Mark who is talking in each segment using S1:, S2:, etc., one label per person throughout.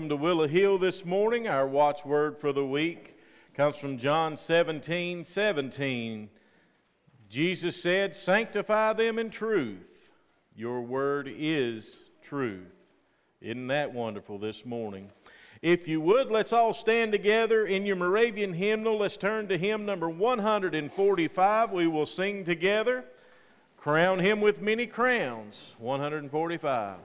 S1: welcome to Willow Hill this morning. Our watchword for the week comes from John 17 17. Jesus said, Sanctify them in truth. Your word is truth. Isn't that wonderful this morning? If you would, let's all stand together in your Moravian hymnal. Let's turn to hymn number 145. We will sing together. Crown him with many crowns. 145.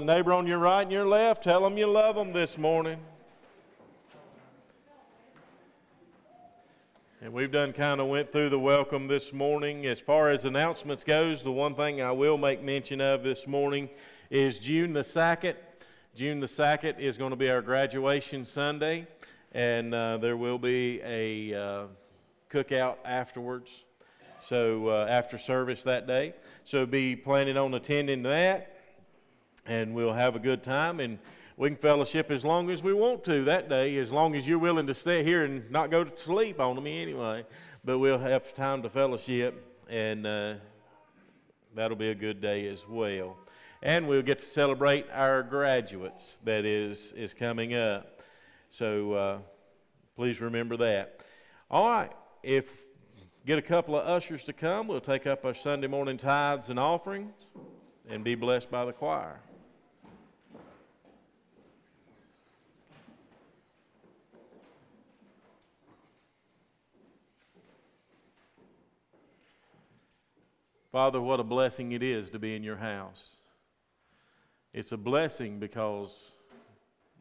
S1: The neighbor on your right and your left. Tell them you love them this morning. And we've done kind of went through the welcome this morning. As far as announcements goes, the one thing I will make mention of this morning is June the 2nd. June the 2nd is going to be our graduation Sunday, and uh, there will be a uh,
S2: cookout afterwards. So uh, after service that day, so be planning on attending that, and we'll have a good time and we can fellowship as long as we want to that day, as long as you're willing to stay here and not go to sleep on me anyway. But we'll have time to fellowship, and uh, that'll be a good day as well. And we'll get to celebrate our graduates that is is coming up. So uh, please remember that. All right, if get a couple of ushers to come, we'll take up our Sunday morning tithes and offerings, and be blessed by the choir. Father, what a blessing it is to be in your house. It's a blessing because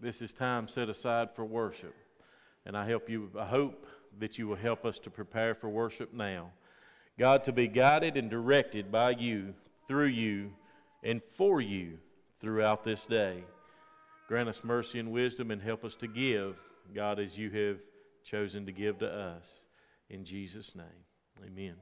S2: this is time set aside for worship. And I help you I hope that you will help us to prepare for worship now. God, to be guided and directed by you, through you, and for you throughout this day. Grant us mercy and wisdom and help us to give, God, as you have chosen to give to us. In Jesus' name, amen.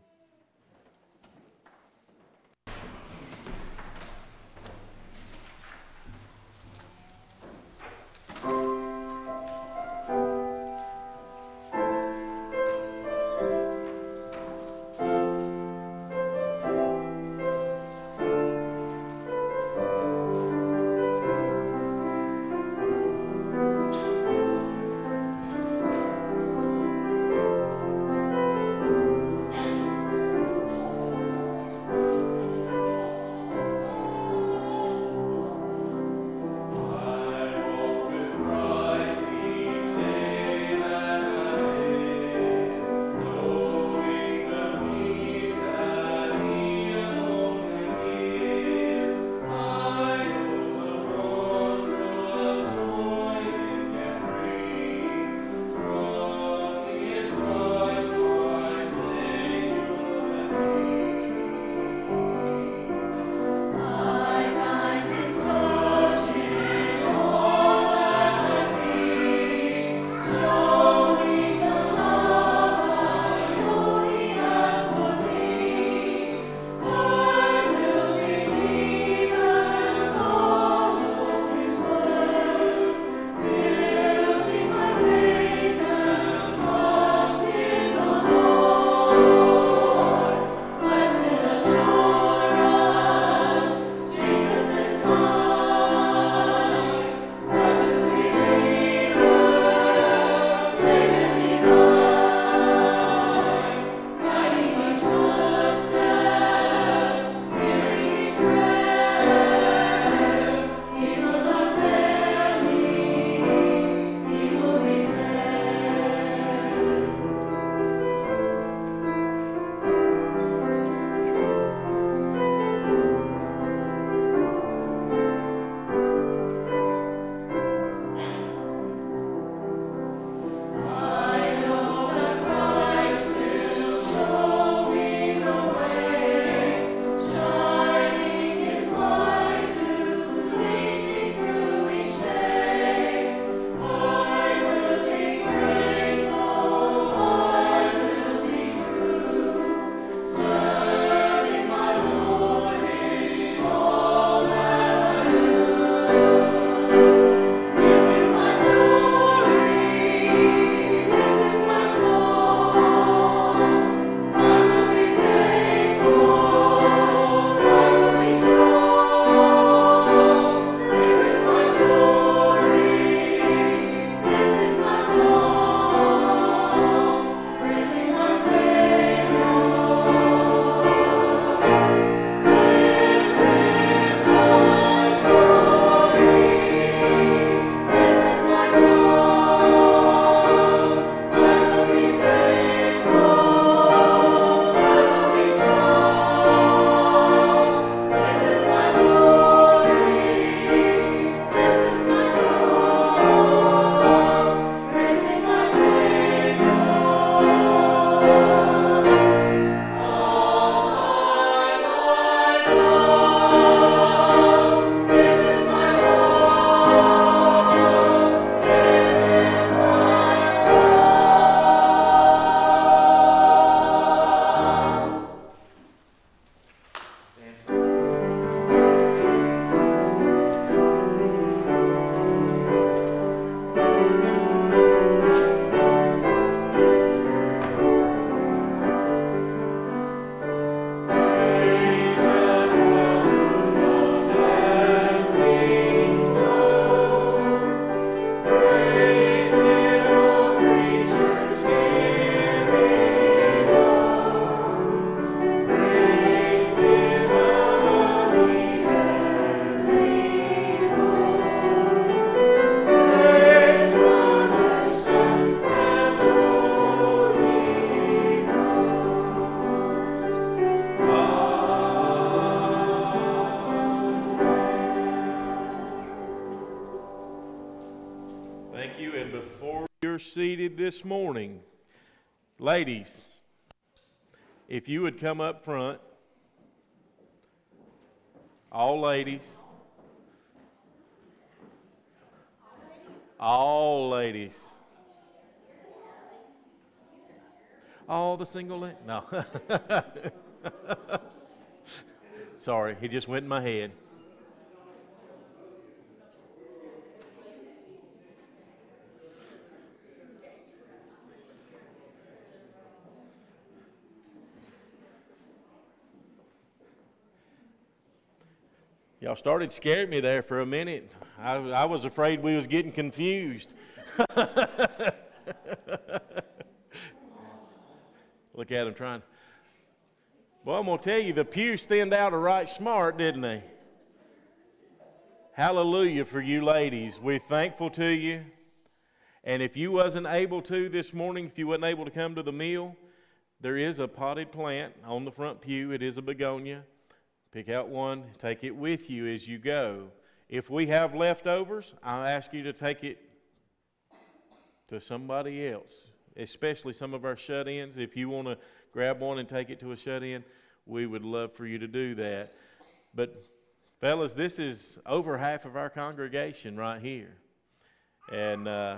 S2: You're seated this morning. Ladies, if you would come up front, all ladies, all ladies, all the single ladies. No. Sorry, he just went in my head. Y'all started scaring me there for a minute. I, I was afraid we was getting confused. Look at him trying. Well, I'm going to tell you, the pews thinned out a right smart, didn't they? Hallelujah for you ladies. We're thankful to you. And if you wasn't able to this morning, if you wasn't able to come to the meal, there is a potted plant on the front pew. It is a begonia. Pick out one, take it with you as you go. If we have leftovers, I'll ask you to take it to somebody else, especially some of our shut ins. If you want to grab one and take it to a shut in, we would love for you to do that. But, fellas, this is over half of our congregation right here. And, uh,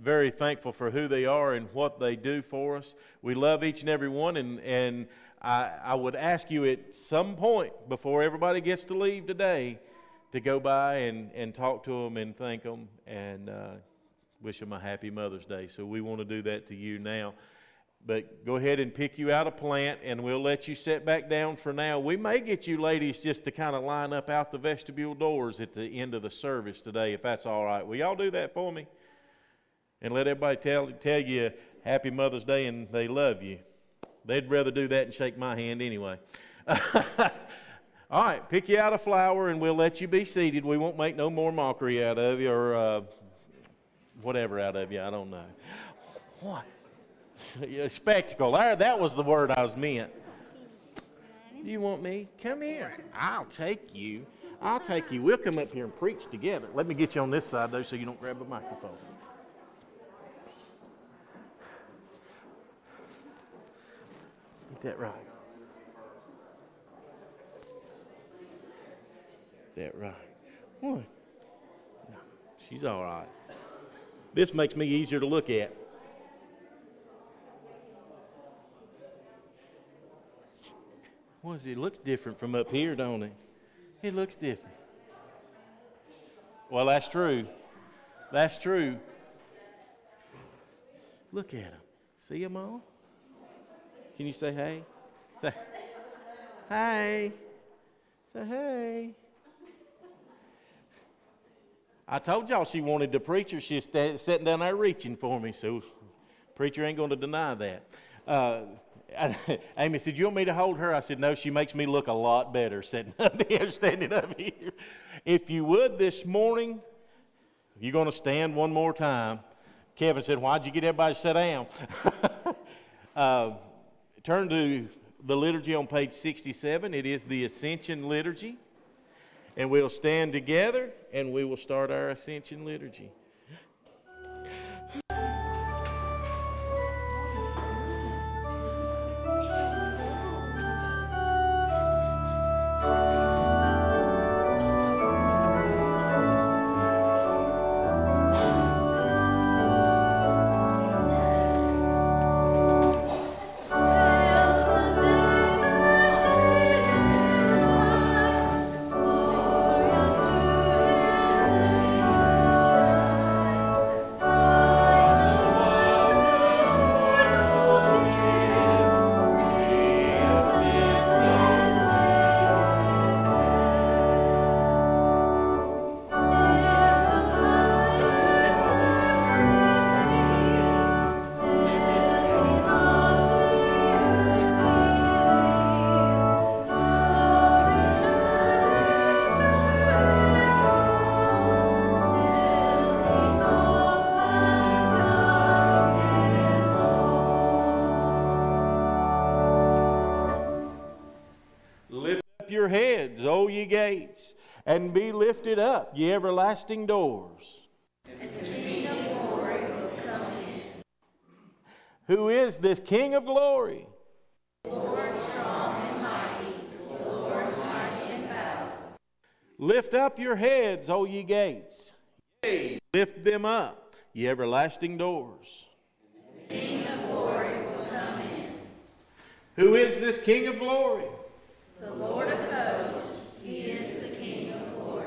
S2: very thankful for who they are and what they do for us. We love each and every one, and, and I, I would ask you at some point before everybody gets to leave today to go by and, and talk to them and thank them and uh, wish them a happy Mother's Day. So we want to do that to you now. But go ahead and pick you out a plant, and we'll let you sit back down for now. We may get you ladies just to kind of line up out the vestibule doors at the end of the service today, if that's all right. Will y'all do that for me? And let everybody tell, tell you Happy Mother's Day and they love you. They'd rather do that and shake my hand anyway. All right, pick you out a flower and we'll let you be seated. We won't make no more mockery out of you or uh, whatever out of you. I don't know. What? Spectacle. That was the word I was meant. You want me? Come here. I'll take you. I'll take you. We'll come up here and preach together. Let me get you on this side, though, so you don't grab a microphone. That right. That right. What? No, she's all right. This makes me easier to look at. What is it? it looks different from up here, don't it? It looks different. Well, that's true. That's true. Look at them. See them all? Can you say hey? Say, hey. Say hey. I told y'all she wanted the preacher. She's st- sitting down there reaching for me, so preacher ain't going to deny that. Uh, Amy said, You want me to hold her? I said, No, she makes me look a lot better sitting up here, standing up here. If you would this morning, you're going to stand one more time. Kevin said, Why'd you get everybody to sit down? uh, Turn to the liturgy on page 67. It is the Ascension Liturgy. And we'll stand together and we will start our Ascension Liturgy. Gates, and be lifted up, ye everlasting doors. Who is this King of glory?
S1: Lord strong and mighty, Lord mighty.
S2: Lift up your heads, O ye gates. Yea, lift them up, ye everlasting doors.
S1: King of glory will come in.
S2: Who is this King of glory?
S1: The Lord of hosts, he is the King of glory.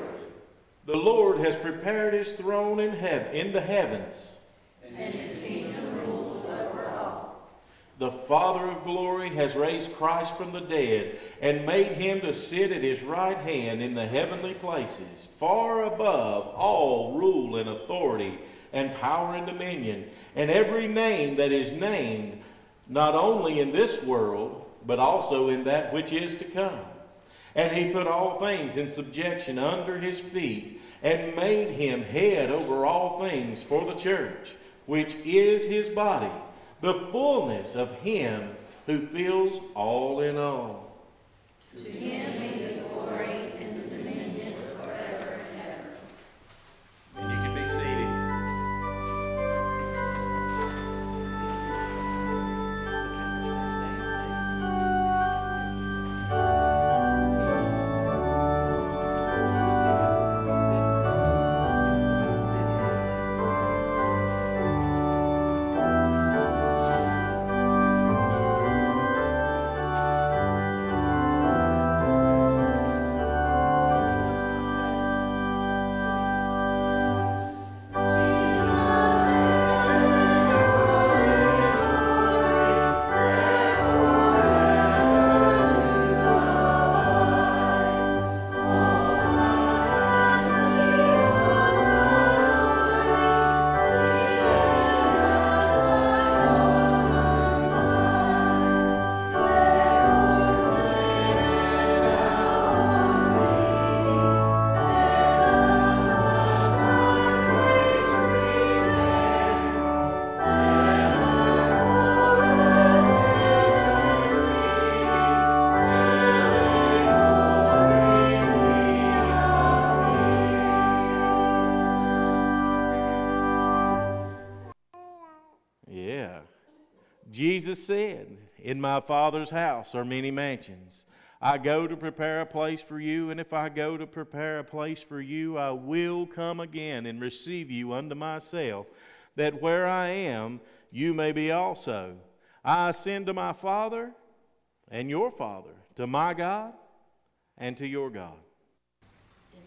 S2: The Lord has prepared his throne in, heaven, in the heavens.
S1: And his kingdom rules over all.
S2: The Father of glory has raised Christ from the dead and made him to sit at his right hand in the heavenly places, far above all rule and authority and power and dominion, and every name that is named, not only in this world, but also in that which is to come. And he put all things in subjection under his feet, and made him head over all things for the church, which is his body, the fullness of him who fills all in all.
S1: To him be the glory
S2: Jesus said, In my Father's house are many mansions. I go to prepare a place for you, and if I go to prepare a place for you, I will come again and receive you unto myself, that where I am, you may be also. I ascend to my Father and your Father, to my God and to your God.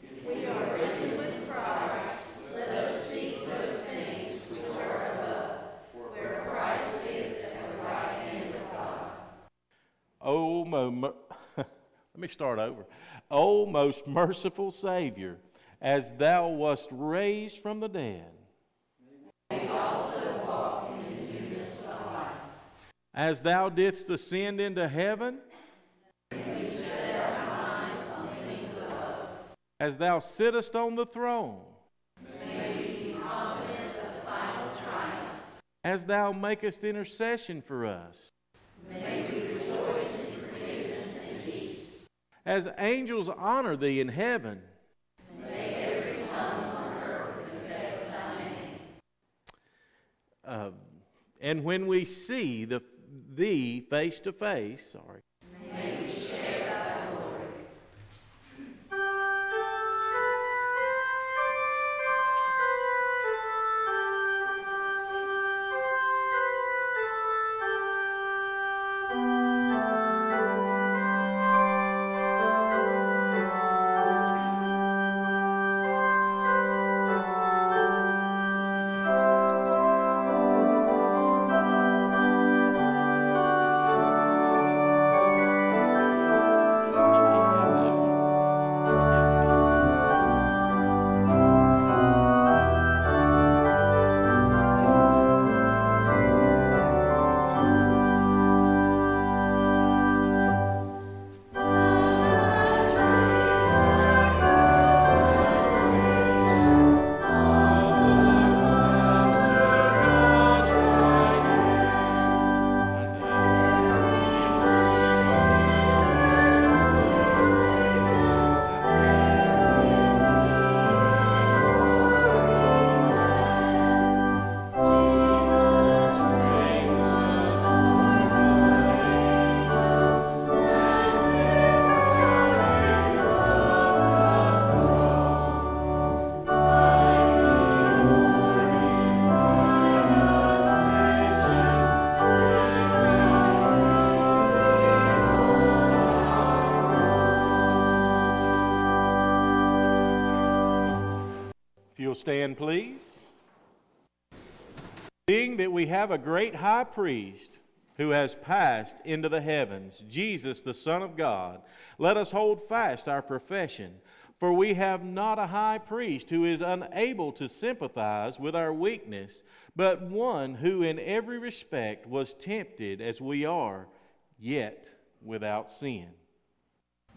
S1: If we are risen with Christ, let us seek those things which are above, where Christ is at the right hand of God.
S2: Oh, let me start over. Oh, most merciful Savior, as thou wast raised from the dead, as thou didst ascend into heaven, as thou sittest on the throne, as thou makest intercession for us. As angels honor thee in heaven. Uh, and when we see the, thee face to face, sorry. Stand, please. Seeing that we have a great high priest who has passed into the heavens, Jesus, the Son of God, let us hold fast our profession. For we have not a high priest who is unable to sympathize with our weakness, but one who in every respect was tempted as we are, yet without sin.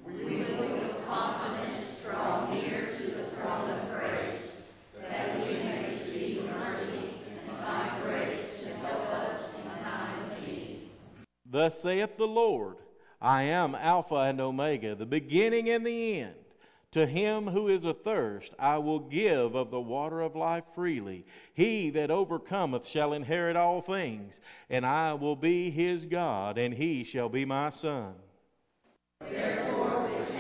S1: We will with confidence draw near to the throne of grace, that we may receive mercy and find grace to help us in time of need.
S2: Thus saith the Lord I am Alpha and Omega, the beginning and the end. To him who is athirst, I will give of the water of life freely. He that overcometh shall inherit all things, and I will be his God, and he shall be my son.
S1: Therefore, with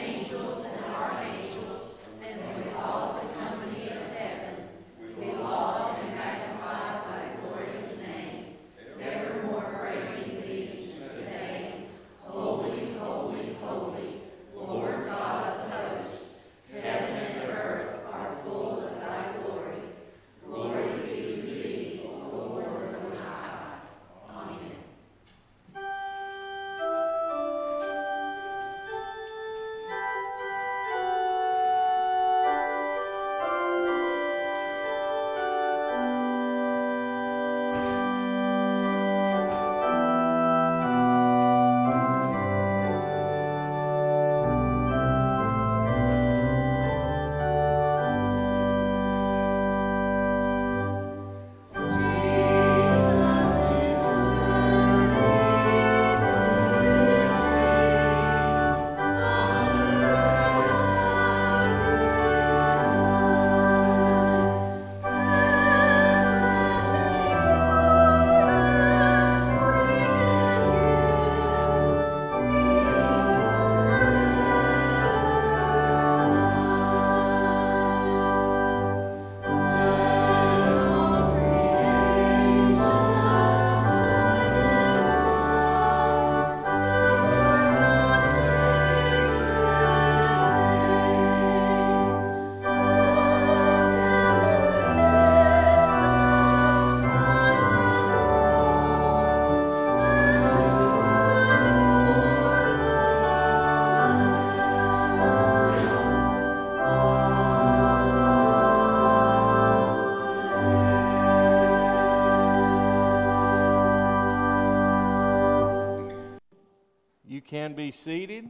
S1: be
S2: seated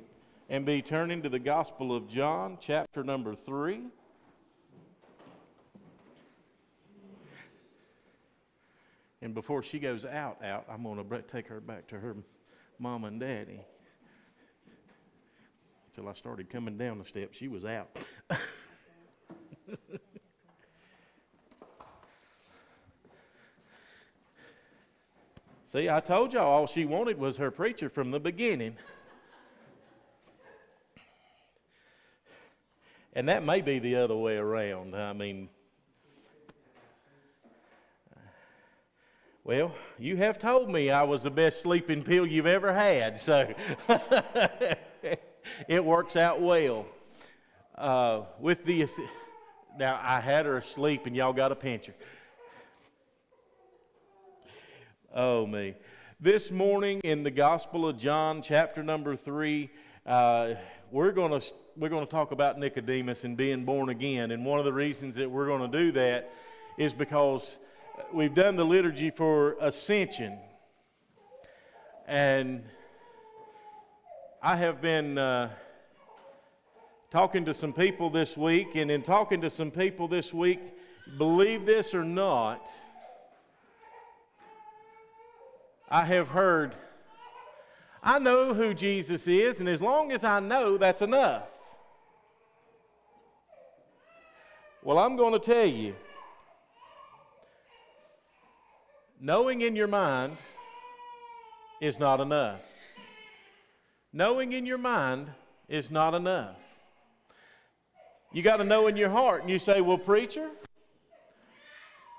S2: and be turning to the Gospel of John, chapter number 3. And before she goes out, out, I'm going to take her back to her mom and daddy. Till I started coming down the steps, she was out. See, I told y'all all she wanted was her preacher from the beginning. And that may be the other way around. I mean, well, you have told me I was the best sleeping pill you've ever had, so it works out well. Uh, with the now, I had her asleep, and y'all got a pincher. Oh, me. This morning in the Gospel of John, chapter number three, uh, we're going to we're going to talk about Nicodemus and being born again. And one of the reasons that we're going to do that is because we've done the liturgy for Ascension, and I have been uh, talking to some people this week, and in talking to some people this week, believe this or not. I have heard, I know who Jesus is, and as long as I know, that's enough. Well, I'm going to tell you knowing in your mind is not enough. Knowing in your mind is not enough. You got to know in your heart, and you say, Well, preacher,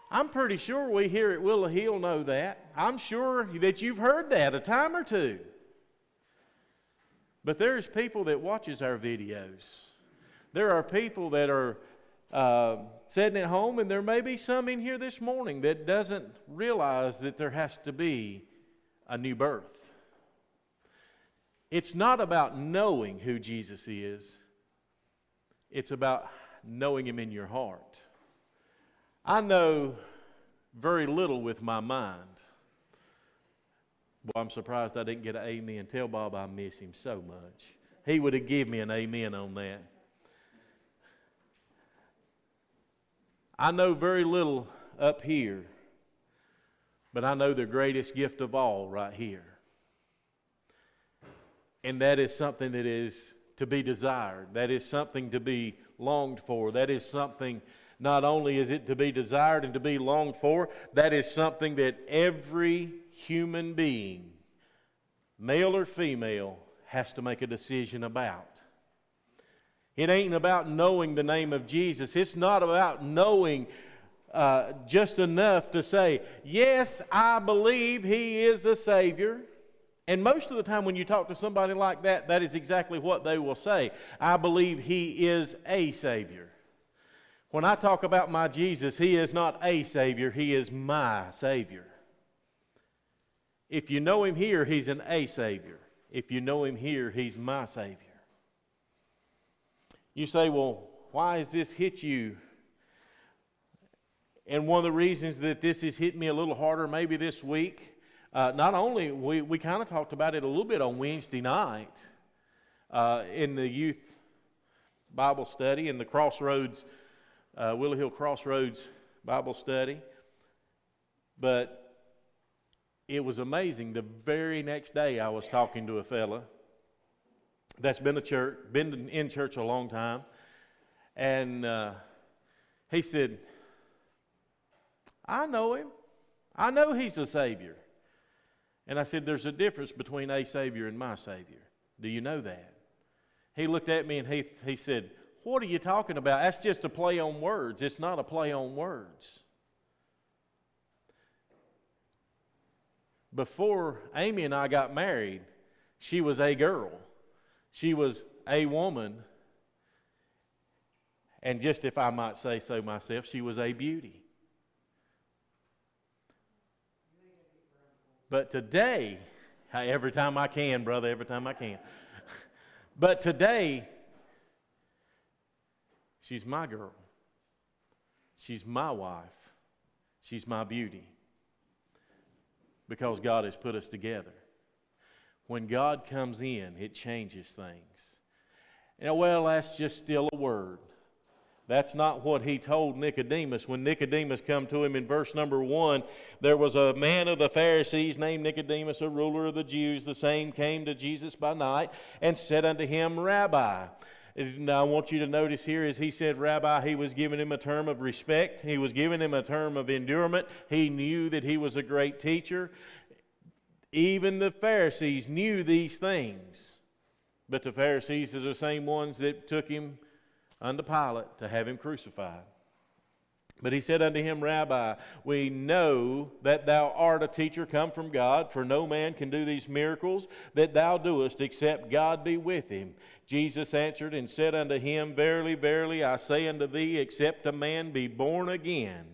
S2: I'm pretty sure we here at Willow Hill know that. I'm sure that you've heard that a time or two. But there's people that watches our videos. There are people that are uh, sitting at home, and there may be some in here this morning that doesn't realize that there has to be a new birth. It's not about knowing who Jesus is, it's about knowing Him in your heart. I know very little with my mind. Well, I'm surprised I didn't get an amen. Tell Bob I miss him so much. He would have given me an amen on that. I know very little up here, but I know the greatest gift of all right here. And that is something that is to be desired. That is something to be longed for. That is something, not only is it to be desired and to be longed for, that is something that every human being, male or female, has to make a decision about. It ain't about knowing the name of Jesus. It's not about knowing uh, just enough to say, Yes, I believe He is a Savior. And most of the time, when you talk to somebody like that, that is exactly what they will say. I believe He is a Savior. When I talk about my Jesus, He is not a Savior, He is my Savior. If you know Him here, He's an a Savior. If you know Him here, He's my Savior. You say, well, why has this hit you? And one of the reasons that this has hit me a little harder maybe this week, uh, not only, we, we kind of talked about it a little bit on Wednesday night uh, in the youth Bible study in the Crossroads, uh, Willow Hill Crossroads Bible study. But it was amazing. The very next day, I was talking to a fella that's been a church, been in church a long time, and uh, he said, "I know him. I know he's a savior." And I said, "There's a difference between a savior and my savior. Do you know that?" He looked at me and he he said, "What are you talking about? That's just a play on words. It's not a play on words." Before Amy and I got married, she was a girl. She was a woman. And just if I might say so myself, she was a beauty. But today, every time I can, brother, every time I can. but today, she's my girl. She's my wife. She's my beauty. Because God has put us together. When God comes in, it changes things. And well, that's just still a word. That's not what he told Nicodemus. When Nicodemus come to him in verse number one, there was a man of the Pharisees named Nicodemus, a ruler of the Jews. The same came to Jesus by night and said unto him, Rabbi. Now, I want you to notice here, as he said rabbi, he was giving him a term of respect. He was giving him a term of endurement. He knew that he was a great teacher. Even the Pharisees knew these things. But the Pharisees are the same ones that took him unto Pilate to have him crucified. But he said unto him, Rabbi, we know that thou art a teacher come from God, for no man can do these miracles that thou doest except God be with him. Jesus answered and said unto him, Verily, verily, I say unto thee, except a man be born again,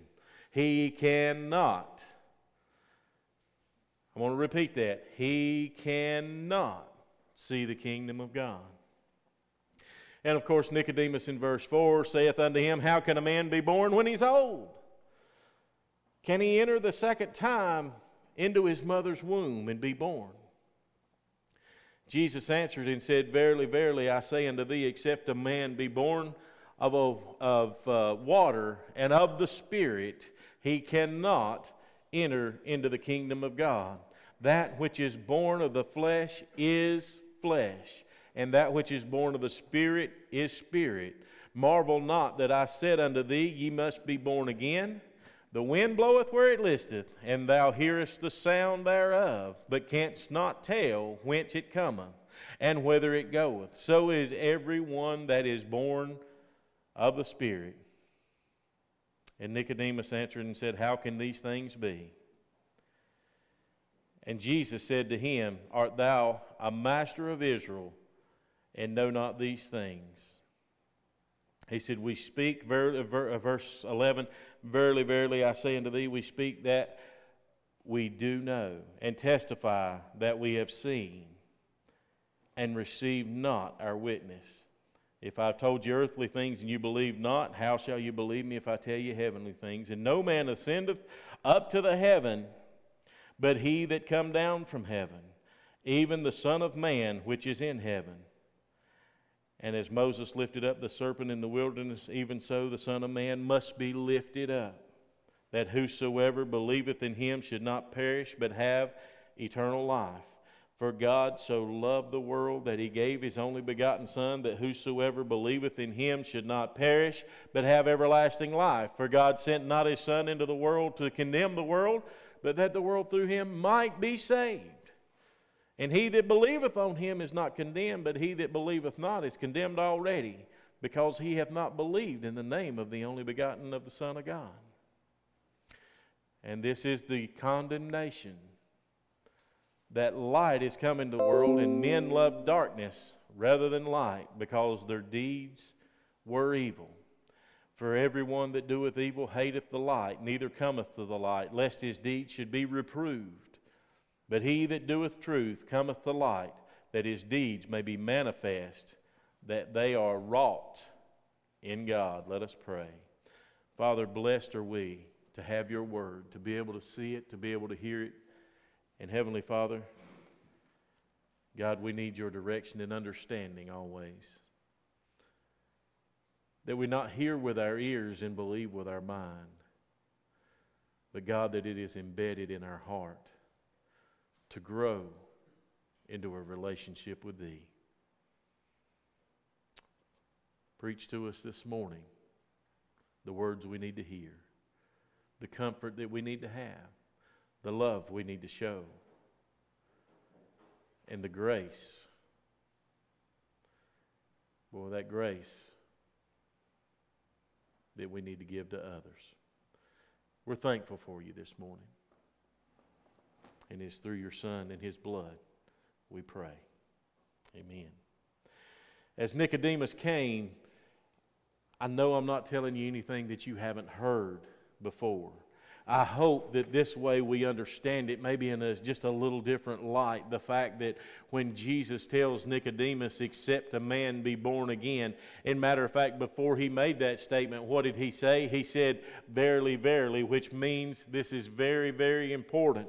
S2: he cannot I want to repeat that. He cannot see the kingdom of God. And of course, Nicodemus in verse 4 saith unto him, How can a man be born when he's old? Can he enter the second time into his mother's womb and be born? Jesus answered and said, Verily, verily, I say unto thee, except a man be born of, of uh, water and of the Spirit, he cannot enter into the kingdom of God. That which is born of the flesh is flesh, and that which is born of the Spirit is spirit. Marvel not that I said unto thee, Ye must be born again. The wind bloweth where it listeth, and thou hearest the sound thereof, but canst not tell whence it cometh, and whither it goeth. So is every one that is born of the Spirit. And Nicodemus answered and said, How can these things be? And Jesus said to him, Art thou a master of Israel, and know not these things? He said, We speak, ver- ver- uh, verse 11, Verily, verily, I say unto thee, we speak that we do know, and testify that we have seen, and receive not our witness. If I've told you earthly things and you believe not, how shall you believe me if I tell you heavenly things? And no man ascendeth up to the heaven, but he that come down from heaven, even the Son of Man which is in heaven. And as Moses lifted up the serpent in the wilderness, even so the Son of Man must be lifted up, that whosoever believeth in him should not perish, but have eternal life. For God so loved the world that he gave his only begotten Son, that whosoever believeth in him should not perish, but have everlasting life. For God sent not his Son into the world to condemn the world, but that the world through him might be saved. And he that believeth on him is not condemned, but he that believeth not is condemned already, because he hath not believed in the name of the only begotten of the Son of God. And this is the condemnation that light is come into the world, and men love darkness rather than light, because their deeds were evil. For everyone that doeth evil hateth the light, neither cometh to the light, lest his deeds should be reproved. But he that doeth truth cometh to light, that his deeds may be manifest, that they are wrought in God. Let us pray. Father, blessed are we to have your word, to be able to see it, to be able to hear it. And Heavenly Father, God, we need your direction and understanding always. That we not hear with our ears and believe with our mind, but God, that it is embedded in our heart to grow into a relationship with Thee. Preach to us this morning the words we need to hear, the comfort that we need to have, the love we need to show, and the grace. Boy, that grace that we need to give to others. We're thankful for you this morning. And it's through your Son and his blood we pray. Amen. As Nicodemus came, I know I'm not telling you anything that you haven't heard before. I hope that this way we understand it, maybe in a, just a little different light. The fact that when Jesus tells Nicodemus, except a man be born again, in matter of fact, before he made that statement, what did he say? He said, Verily, verily, which means this is very, very important.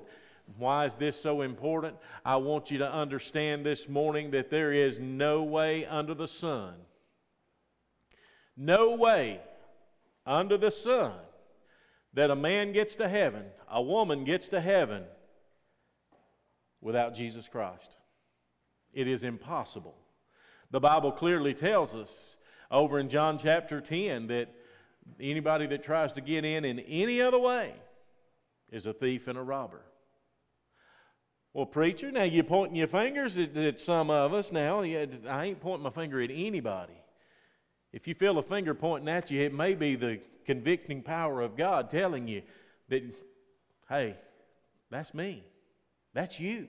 S2: Why is this so important? I want you to understand this morning that there is no way under the sun, no way under the sun that a man gets to heaven, a woman gets to heaven without Jesus Christ. It is impossible. The Bible clearly tells us over in John chapter 10 that anybody that tries to get in in any other way is a thief and a robber. Well, preacher, now you're pointing your fingers at, at some of us now. I ain't pointing my finger at anybody. If you feel a finger pointing at you, it may be the convicting power of God telling you that, hey, that's me. That's you.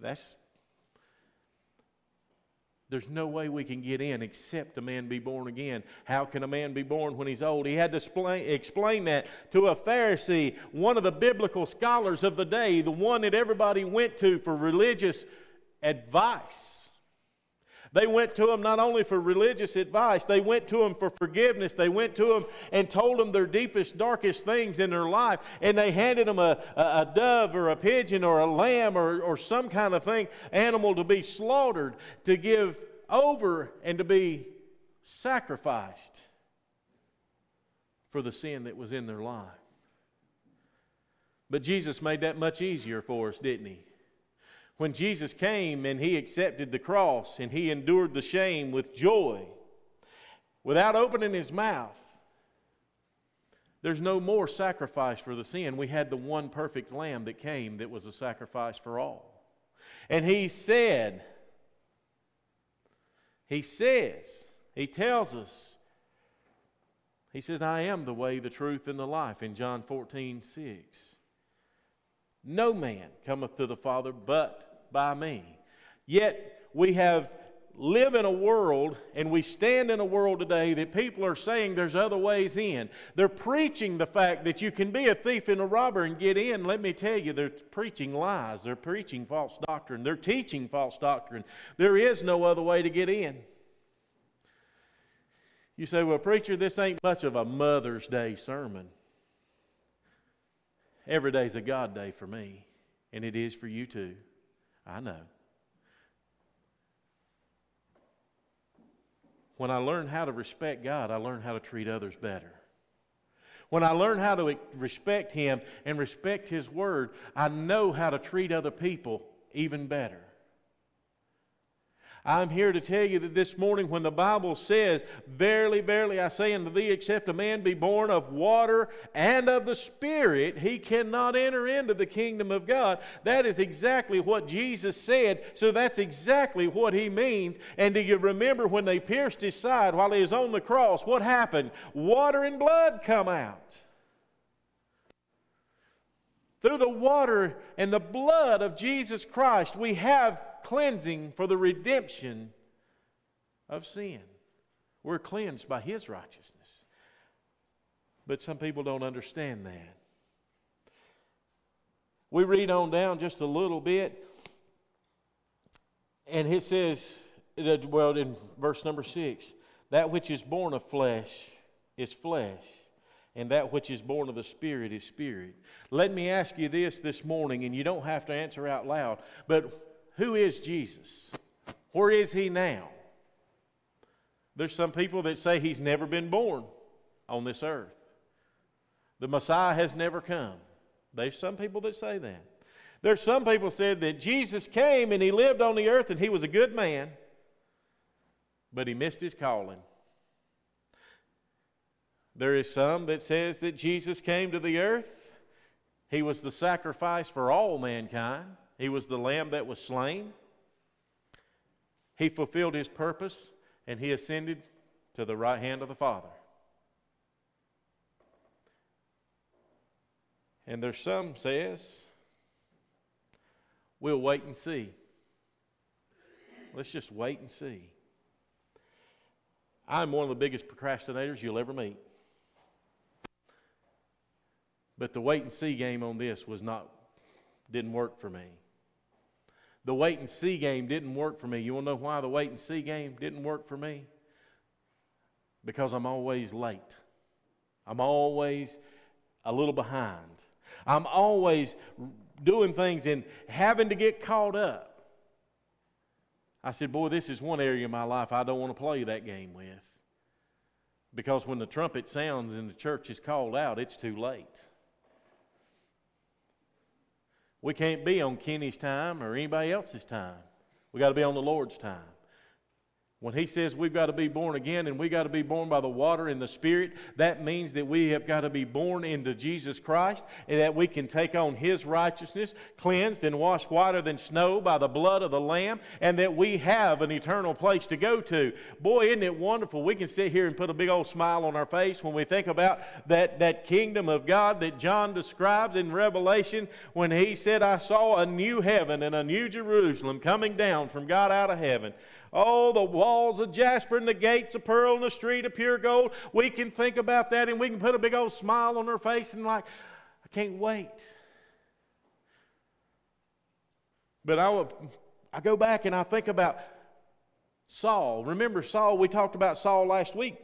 S2: That's there's no way we can get in except a man be born again. How can a man be born when he's old? He had to explain, explain that to a Pharisee, one of the biblical scholars of the day, the one that everybody went to for religious advice. They went to him not only for religious advice, they went to him for forgiveness. They went to him and told him their deepest, darkest things in their life. And they handed him a, a, dove or a pigeon or a lamb or, or some kind of thing, animal to be slaughtered, to give over and to be sacrificed for the sin that was in their life. But Jesus made that much easier for us, didn't he? When Jesus came and he accepted the cross and he endured the shame with joy, without opening his mouth, there's no more sacrifice for the sin. We had the one perfect lamb that came that was a sacrifice for all. And he said, he says, he tells us, he says, I am the way, the truth, and the life in John 14, 6. No man cometh to the Father but by me. Yet we have live in a world and we stand in a world today that people are saying there's other ways in. They're preaching the fact that you can be a thief and a robber and get in. Let me tell you, they're preaching lies. They're preaching false doctrine. They're teaching false doctrine. There is no other way to get in. You say, well, preacher, this ain't much of a Mother's Day sermon. Every day's a God day for me, and it is for you too. I know. When I learn how to respect God, I learn how to treat others better. When I learn how to respect Him and respect His Word, I know how to treat other people even better. I'm here to tell you that this morning, when the Bible says, Verily, verily, I say unto thee, except a man be born of water and of the Spirit, he cannot enter into the kingdom of God. That is exactly what Jesus said, so that's exactly what he means. And do you remember when they pierced his side while he was on the cross? What happened? Water and blood come out. Through the water and the blood of Jesus Christ, we have cleansing for the redemption of sin. We're cleansed by His righteousness. But some people don't understand that. We read on down just a little bit, and it says, uh, well, in verse number six, that which is born of flesh is flesh, and that which is born of the Spirit is spirit. Let me ask you this this morning, and you don't have to answer out loud, but who is Jesus? Where is he now? There's some people that say he's never been born on this earth. The Messiah has never come. There's some people that say that. There's some people said that Jesus came and he lived on the earth and he was a good man, but he missed his calling. There is some that says that Jesus came to the earth. He was the sacrifice for all mankind. He was the lamb that was slain. He fulfilled his purpose and he ascended to the right hand of the Father. And there's some says, we'll wait and see. Let's just wait and see. I'm one of the biggest procrastinators you'll ever meet. But the wait and see game on this was not didn't work for me. The wait and see game didn't work for me. You want to know why the wait and see game didn't work for me? Because I'm always late. I'm always a little behind. I'm always doing things and having to get caught up. I said, Boy, this is one area of my life I don't want to play that game with. Because when the trumpet sounds and the church is called out, it's too late. We can't be on Kenny's time or anybody else's time. We got to be on the Lord's time. When he says we've got to be born again and we got to be born by the water and the Spirit, that means that we have got to be born into Jesus Christ and that we can take on his righteousness, cleansed and washed whiter than snow by the blood of the Lamb, and that we have an eternal place to go to. Boy, isn't it wonderful? We can sit here and put a big old smile on our face when we think about that, that kingdom of God that John describes in Revelation when he said, I saw a new heaven and a new Jerusalem coming down from God out of heaven. Oh, the walls of jasper and the gates of pearl and the street of pure gold. We can think about that and we can put a big old smile on our face and, like, I can't wait. But I, will, I go back and I think about Saul. Remember Saul? We talked about Saul last week.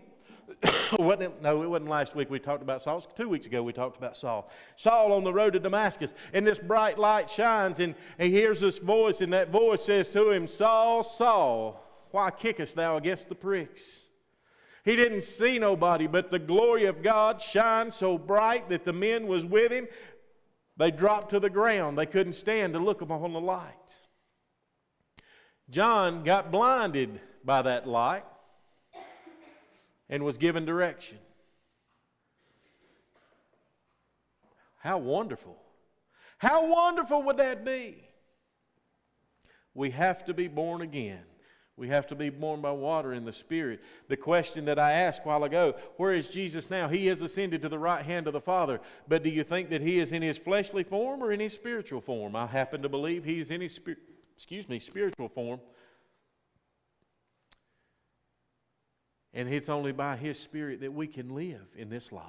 S2: No, it wasn't last week we talked about Saul. Two weeks ago we talked about Saul. Saul on the road to Damascus, and this bright light shines, and he hears this voice, and that voice says to him, Saul, Saul, why kickest thou against the pricks? He didn't see nobody, but the glory of God shined so bright that the men was with him. They dropped to the ground. They couldn't stand to look upon the light. John got blinded by that light and was given direction. How wonderful. How wonderful would that be? We have to be born again. We have to be born by water in the Spirit. The question that I asked while ago where is Jesus now? He has ascended to the right hand of the Father. But do you think that he is in his fleshly form or in his spiritual form? I happen to believe he is in his, excuse me, spiritual form. And it's only by His Spirit that we can live in this life.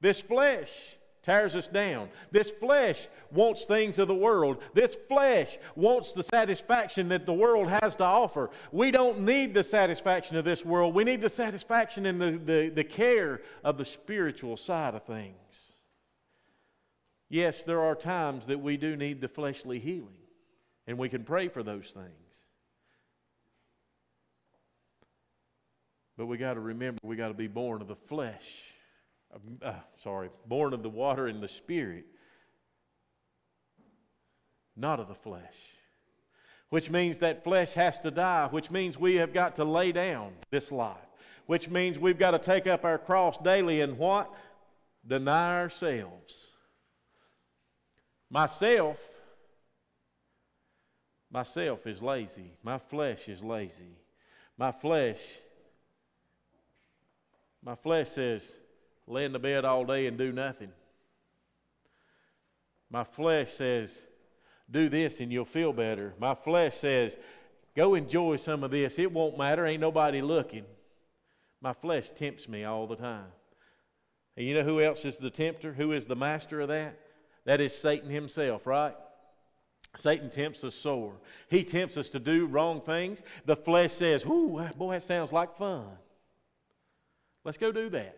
S2: This flesh tears us down. This flesh wants things of the world. This flesh wants the satisfaction that the world has to offer. We don't need the satisfaction of this world. We need the satisfaction in the, the, the care of the spiritual side of things. Yes, there are times that we do need the fleshly healing, and we can pray for those things. But we got to remember we got to be born of the flesh uh, sorry, born of the water and the Spirit, not of the flesh. Which means that flesh has to die, which means we have got to lay down this life, which means we've got to take up our cross daily and what? Deny ourselves. Myself, myself is lazy. My flesh is lazy. My flesh, my flesh says, lay in the bed all day and do nothing. My flesh says, do this and you'll feel better. My flesh says, go enjoy some of this. It won't matter, ain't nobody looking. My flesh tempts me all the time. And you know who else is the tempter? Who is the master of that? That is Satan himself, right? Satan tempts us sore. He tempts us to do wrong things. The flesh says, Ooh, boy, that sounds like fun. Let's go do that.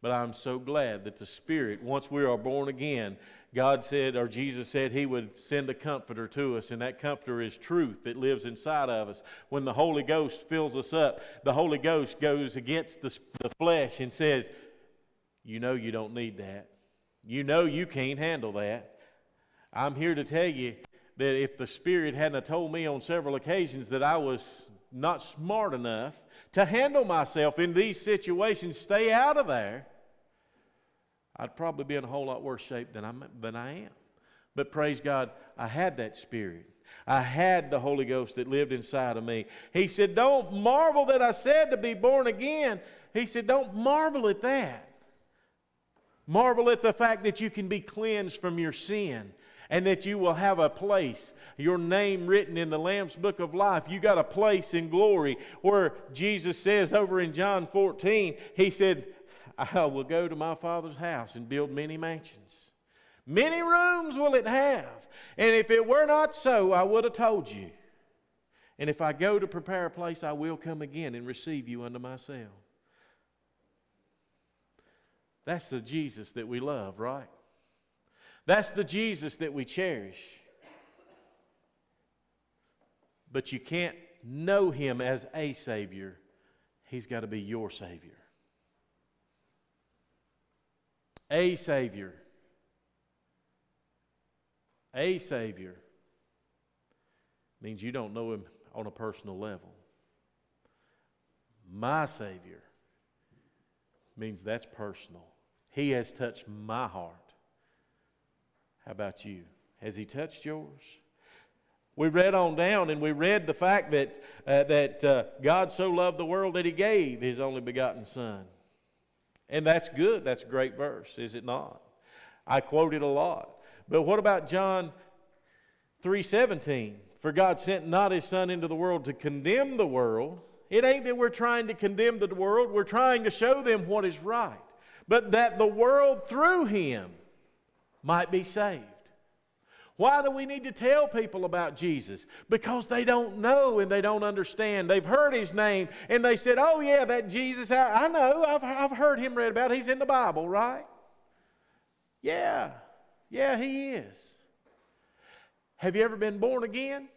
S2: But I'm so glad that the Spirit, once we are born again, God said, or Jesus said, He would send a comforter to us, and that comforter is truth that lives inside of us. When the Holy Ghost fills us up, the Holy Ghost goes against the, the flesh and says, You know you don't need that. You know you can't handle that. I'm here to tell you that if the Spirit hadn't told me on several occasions that I was not smart enough to handle myself in these situations, stay out of there I'd probably be in a whole lot worse shape than, I'm, than I am. But praise God, I had that spirit. I had the Holy Ghost that lived inside of me. He said, Don't marvel that I said to be born again. He said, Don't marvel at that. Marvel at the fact that you can be cleansed from your sin and that you will have a place, your name written in the Lamb's book of life. You got a place in glory where Jesus says over in John 14, He said, I will go to my father's house and build many mansions. Many rooms will it have. And if it were not so, I would have told you. And if I go to prepare a place, I will come again and receive you unto myself. That's the Jesus that we love, right? That's the Jesus that we cherish. But you can't know him as a Savior, he's got to be your Savior a Savior. A Savior means you don't know Him on a personal level. My Savior means that's personal. He has touched my heart. How about you? Has He touched yours? We read on down and we read the fact that, uh, that uh, God so loved the world that He gave His only begotten Son. And that's good. That's a great verse, is it not? I quote it a lot. But what about John 3:17? For God sent not his son into the world to condemn the world. It ain't that we're trying to condemn the world, we're trying to show them what is right. But that the world through him might be saved. Why do we need to tell people about Jesus? Because they don't know and they don't understand. They've heard his name and they said, Oh, yeah, that Jesus, I, know, I've, I've heard him read about. He's in the Bible, right? Yeah, yeah, he is. Have you ever been born again?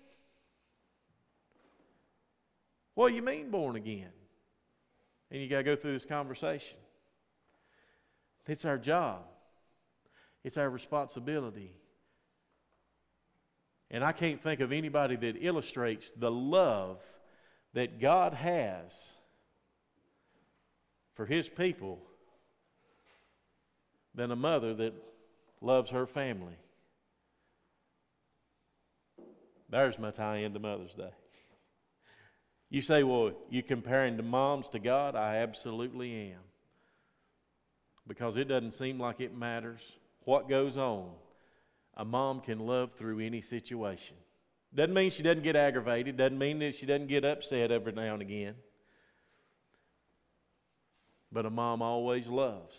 S2: What do you mean born again? And you got to go through this conversation. It's our job, it's our responsibility and I can't think of anybody that illustrates the love that God has for His people than a mother that loves her family. There's my tie into Mother's Day. You say, well, you're comparing the moms to God? I absolutely am. Because it doesn't seem like it matters what goes on a mom can love through any situation. Doesn't mean she doesn't get aggravated, doesn't mean that she doesn't get upset every now and again. But a mom always loves.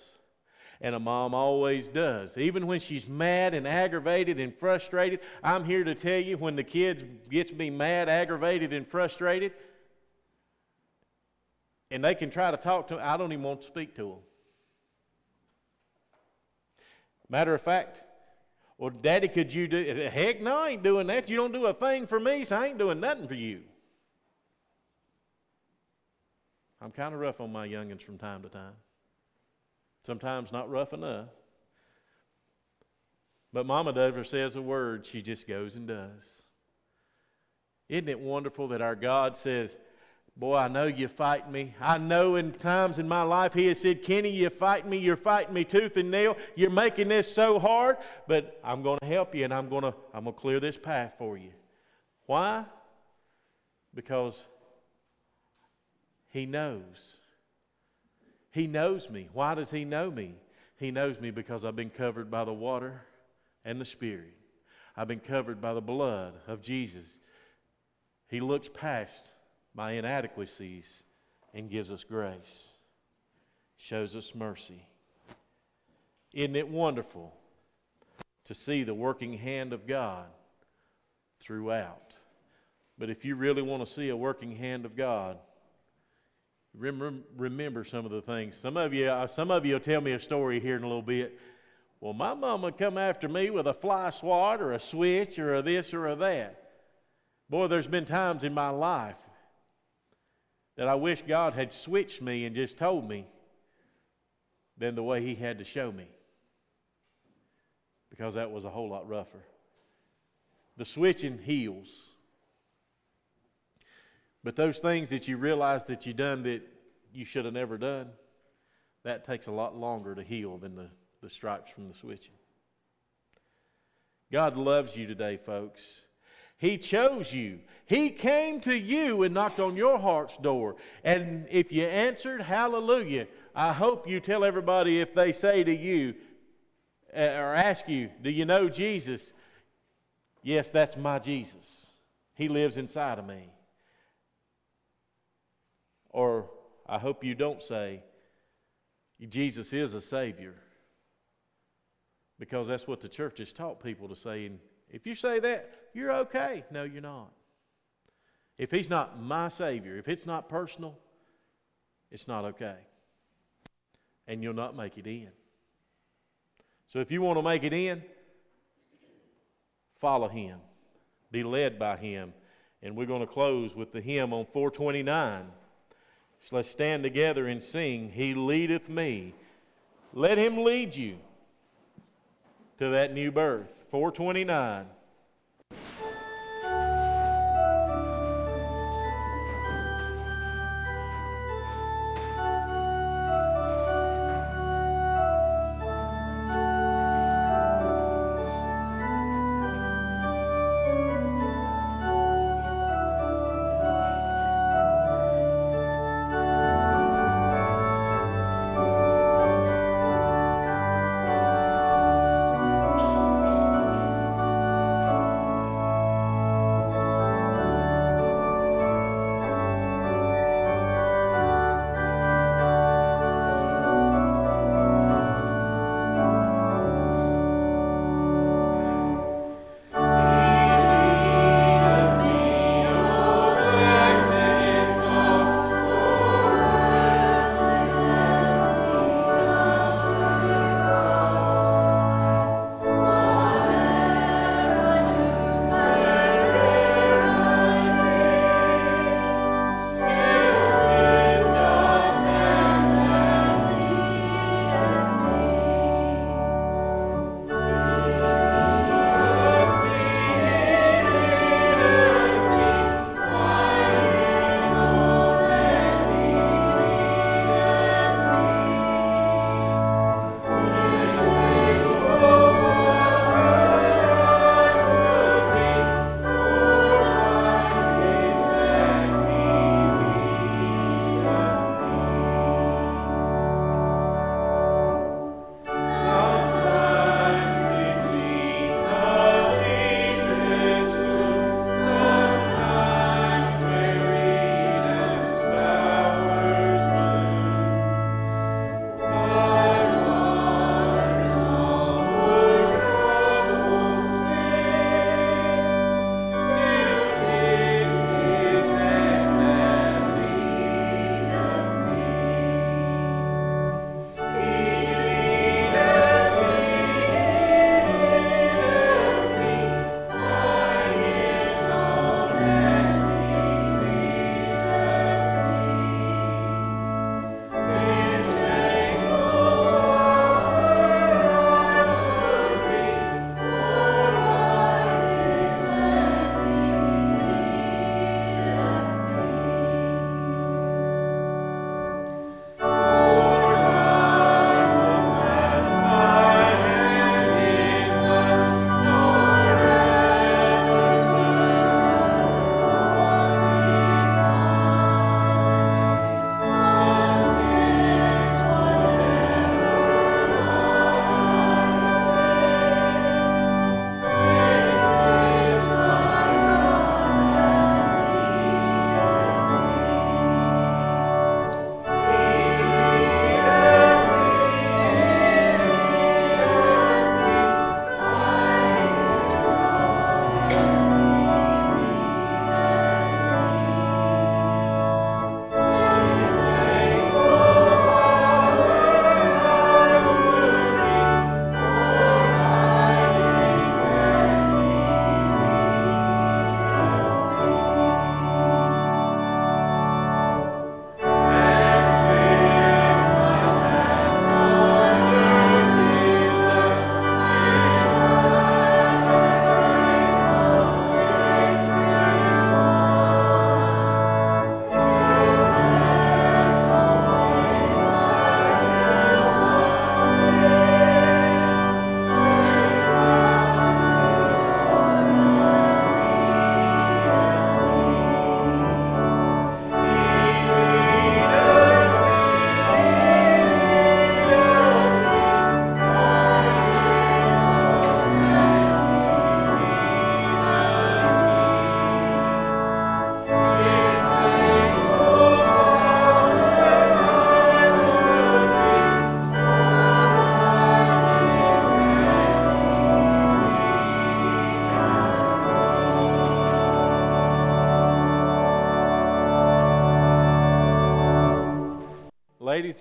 S2: And a mom always does. Even when she's mad and aggravated and frustrated, I'm here to tell you when the kids gets me mad, aggravated, and frustrated, and they can try to talk to me, I don't even want to speak to them. Matter of fact, well, Daddy, could you do? Heck, no, I ain't doing that. You don't do a thing for me, so I ain't doing nothing for you. I'm kind of rough on my youngins from time to time. Sometimes not rough enough. But Mama never says a word, she just goes and does. Isn't it wonderful that our God says, Boy, I know you fight me. I know in times in my life He has said, Kenny, you fight me. You're fighting me tooth and nail. You're making this so hard, but I'm going to help you and I'm going to, I'm going to clear this path for you. Why? Because He knows. He knows me. Why does He know me? He knows me because I've been covered by the water and the Spirit. I've been covered by the blood of Jesus. He looks past my inadequacies and gives us grace, shows us mercy. Isn't it wonderful to see the working hand of God throughout? But if you really want to see a working hand of God, remember, remember some of the things. Some of you, uh, some of you will tell me a story here in a little bit. Well, my mom would come after me with a fly swat or a switch or a this or a that. Boy, there's been times in my life that I wish God had switched me and just told me than the way He had to show me. Because that was a whole lot rougher. The switching heals. But those things that you realize that you done that you should have never done, that takes a lot longer to heal than the, the stripes from the switching. God loves you today, folks. He chose you. He came to you and knocked on your heart's door. And if you answered, hallelujah. I hope you tell everybody if they say to you uh, or ask you, Do you know Jesus? Yes, that's my Jesus. He lives inside of me. Or I hope you don't say, Jesus is a Savior. Because that's what the church has taught people to say. And if you say that, you're okay. No, you're not. If He's not my Savior, if it's not personal, it's not okay. And you'll not make it in. So if you want to make it in, follow Him, be led by Him. And we're going to close with the hymn on 429. So let's stand together and sing, He leadeth me. Let Him lead you to that new birth. 429.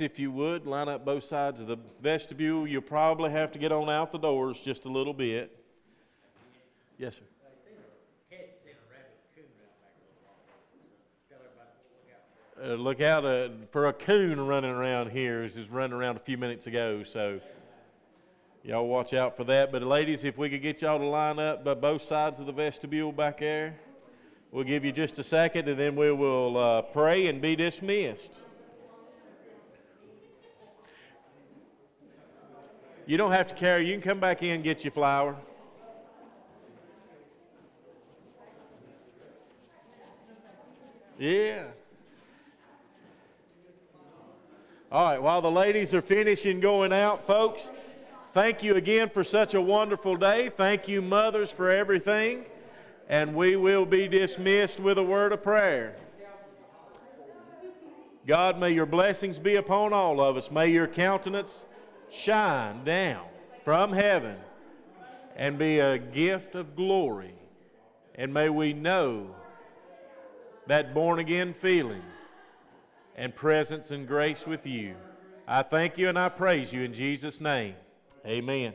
S2: If you would, line up both sides of the vestibule. You'll probably have to get on out the doors just a little bit. Yes, sir. Uh, look out uh, for a coon running around here. He's just running around a few minutes ago, so y'all watch out for that. But ladies, if we could get y'all to line up by both sides of the vestibule back there, we'll give you just a second, and then we will uh, pray and be dismissed. You don't have to carry. You can come back in and get your flower. Yeah. All right, while the ladies are finishing going out, folks, thank you again for such a wonderful day. Thank you, mothers, for everything. And we will be dismissed with a word of prayer. God, may your blessings be upon all of us. May your countenance shine down from heaven and be a gift of glory. And may we know that born again feeling and presence and grace with you. I thank you and I praise you in Jesus' name. Amen.